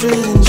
dream.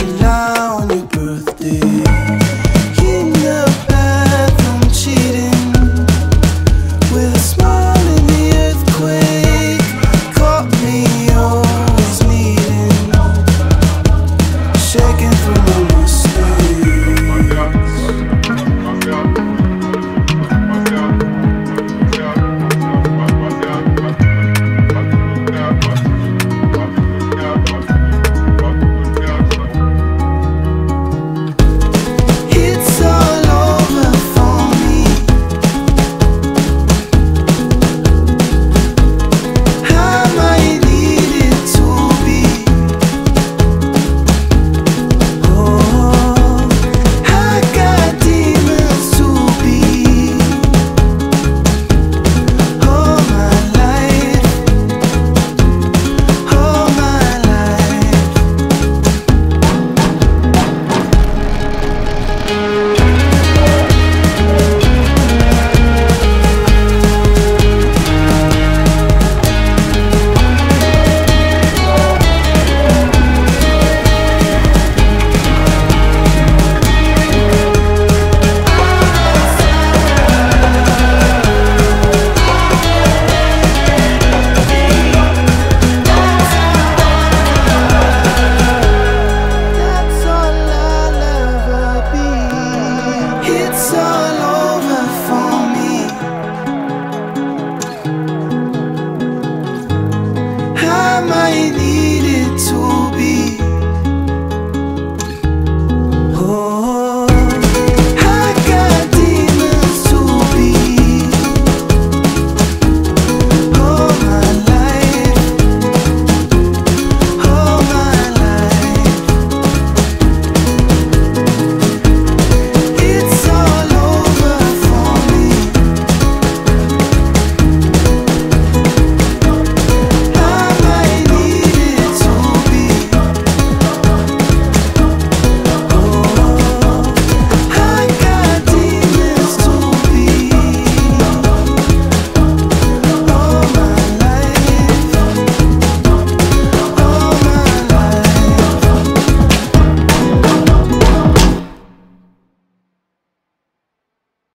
it's